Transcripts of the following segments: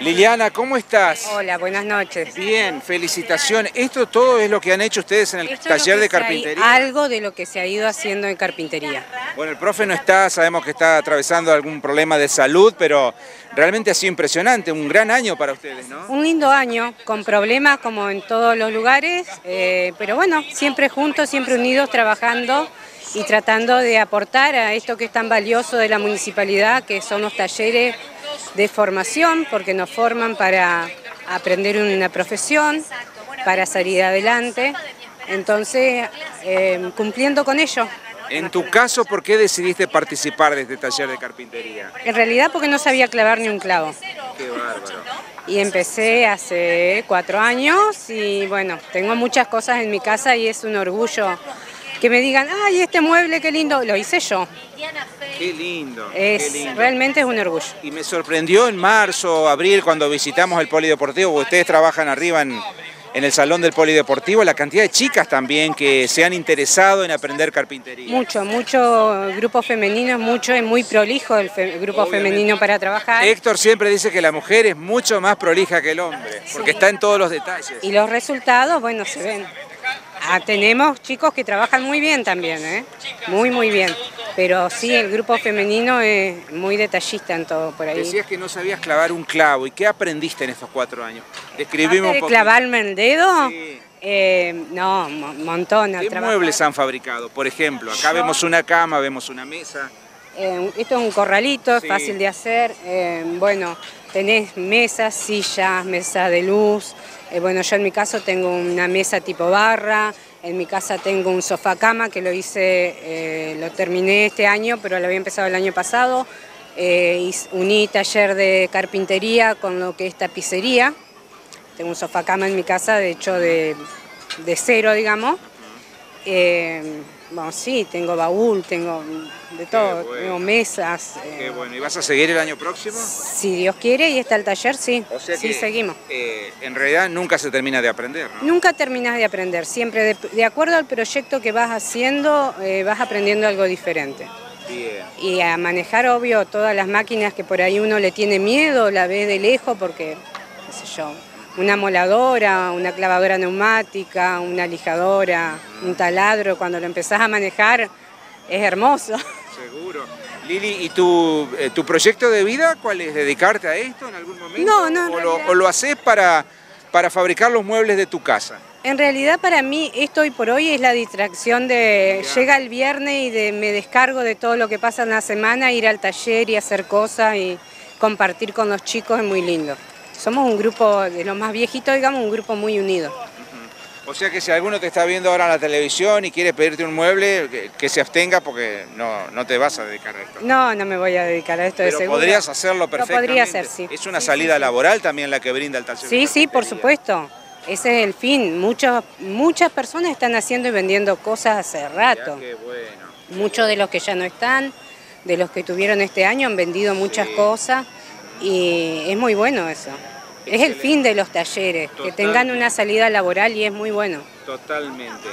Liliana, ¿cómo estás? Hola, buenas noches. Bien, felicitaciones. ¿Esto todo es lo que han hecho ustedes en el Esto taller de ha- carpintería? algo de lo que se ha ido haciendo en carpintería. Bueno, el profe no está, sabemos que está atravesando algún problema de salud, pero realmente ha sido impresionante, un gran año para ustedes, ¿no? Un lindo año, con problemas como en todos los lugares, eh, pero bueno, siempre juntos, siempre unidos, trabajando y tratando de aportar a esto que es tan valioso de la municipalidad, que son los talleres de formación, porque nos forman para aprender una profesión, para salir adelante. Entonces, eh, cumpliendo con ello. En tu caso, ¿por qué decidiste participar de este taller de carpintería? En realidad porque no sabía clavar ni un clavo. Qué bárbaro. Y empecé hace cuatro años y bueno, tengo muchas cosas en mi casa y es un orgullo que me digan, ay, este mueble, qué lindo, lo hice yo. Qué lindo, qué Es, lindo. realmente es un orgullo. Y me sorprendió en marzo, abril, cuando visitamos el polideportivo, porque ustedes trabajan arriba en, en el salón del polideportivo, la cantidad de chicas también que se han interesado en aprender carpintería. Mucho, mucho grupo femenino, mucho, es muy prolijo el, fe- el grupo Obviamente. femenino para trabajar. Héctor siempre dice que la mujer es mucho más prolija que el hombre, porque está en todos los detalles. Y los resultados, bueno, se ven. Ah, tenemos chicos que trabajan muy bien también, ¿eh? muy, muy bien. Pero sí, el grupo femenino es muy detallista en todo por ahí. Decías que no sabías clavar un clavo. ¿Y qué aprendiste en estos cuatro años? Describimos de poco. clavarme el dedo, Sí. eh, no, un montón. ¿Qué muebles han fabricado? Por ejemplo, acá vemos una cama, vemos una mesa. Eh, esto es un corralito, es Sí. fácil de hacer. eh, bueno, tenés mesas, sillas, mesa de luz. Eh, bueno, yo en mi caso tengo una mesa tipo barra. En mi casa tengo un sofá cama que lo hice, eh, lo terminé este año, pero lo había empezado el año pasado. Eh, uní taller de carpintería con lo que es tapicería. Tengo un sofá cama en mi casa, de hecho de, de cero, digamos. Eh, bueno, sí, tengo baúl, tengo de todo, bueno. tengo mesas. eh, Qué bueno. ¿Y vas a seguir el año próximo? si Dios quiere y está el taller, sí. O sea sí, que, seguimos. eh, en realidad nunca se termina de aprender, ¿no? Nunca terminas de aprender, siempre de, de acuerdo al proyecto que vas haciendo, eh, vas aprendiendo algo diferente. Bien. Y a manejar, obvio, todas las máquinas que por ahí uno le tiene miedo, la ve de lejos porque, qué sé yo, una moladora, una clavadora neumática, una lijadora, un taladro, cuando lo empezás a manejar es hermoso. Seguro. Lili, ¿y tu, eh, tu proyecto de vida cuál es? ¿Dedicarte a esto en algún momento? No, no, ¿O lo, o lo haces para, para fabricar los muebles de tu casa? En realidad para mí esto hoy por hoy es la distracción de Ya. llega el viernes y de, me descargo de todo lo que pasa en la semana, ir al taller y hacer cosas y compartir con los chicos es muy lindo. Somos un grupo de los más viejitos, digamos, un grupo muy unido. O sea que si alguno te está viendo ahora en la televisión y quiere pedirte un mueble, que, que se abstenga porque no, no te vas a dedicar a esto. No, no me voy a dedicar a esto de Pero seguro. podrías hacerlo Lo perfectamente. podría hacer, sí. Es una Sí, salida sí, laboral también la que brinda el taller. de Sí, sí, por supuesto. Ese es el fin. Muchos, muchas personas están haciendo y vendiendo cosas hace rato. qué bueno. Muchos de los que ya no están, de los que tuvieron este año, han vendido muchas cosas y es muy bueno eso. Es el fin de los talleres, que tengan una salida laboral y es muy bueno. Totalmente.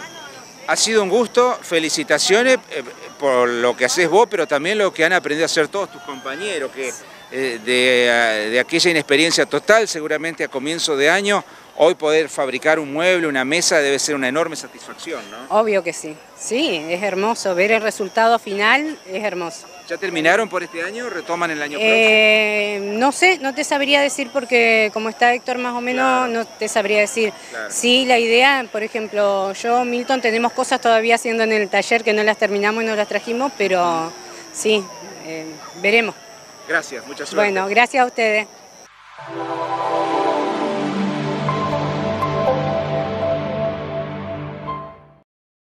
Ha sido un gusto, felicitaciones eh, por lo que haces vos, pero también lo que han aprendido a hacer todos tus compañeros, que eh, de, eh, de aquella inexperiencia total, seguramente a comienzo de año, hoy poder fabricar un mueble, una mesa, debe ser una enorme satisfacción, ¿no? Obvio que sí. Sí, es hermoso. Ver el resultado final es hermoso. ¿Ya terminaron por este año? ¿Retoman el año Eh, no sé, no te sabría decir porque como está Héctor más o menos, Claro. no te sabría decir. Claro. Sí, la idea, por ejemplo, yo, Milton, tenemos cosas todavía haciendo en el taller que no las terminamos y no las trajimos, pero sí, eh, veremos. próximo? Gracias, mucha suerte. Bueno, gracias a ustedes.